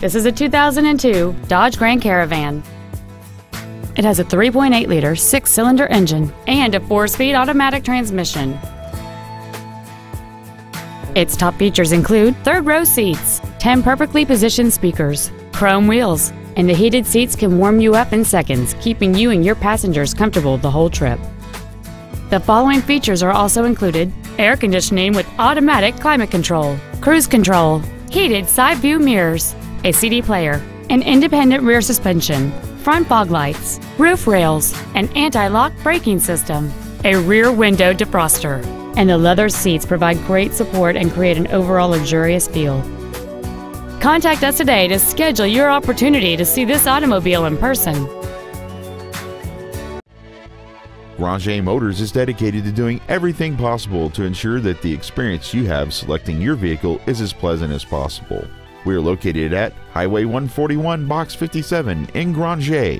This is a 2002 Dodge Grand Caravan. It has a 3.8-liter six-cylinder engine and a four-speed automatic transmission. Its top features include third-row seats, 10 perfectly positioned speakers, chrome wheels, and the heated seats can warm you up in seconds, keeping you and your passengers comfortable the whole trip. The following features are also included air conditioning with automatic climate control, cruise control, heated side view mirrors, a CD player, an independent rear suspension, front fog lights, roof rails, an anti-lock braking system, a rear window defroster, and the leather seats provide great support and create an overall luxurious feel. Contact us today to schedule your opportunity to see this automobile in person. Granger Motors is dedicated to doing everything possible to ensure that the experience you have selecting your vehicle is as pleasant as possible. We are located at Highway 141, Box 57 in Granger.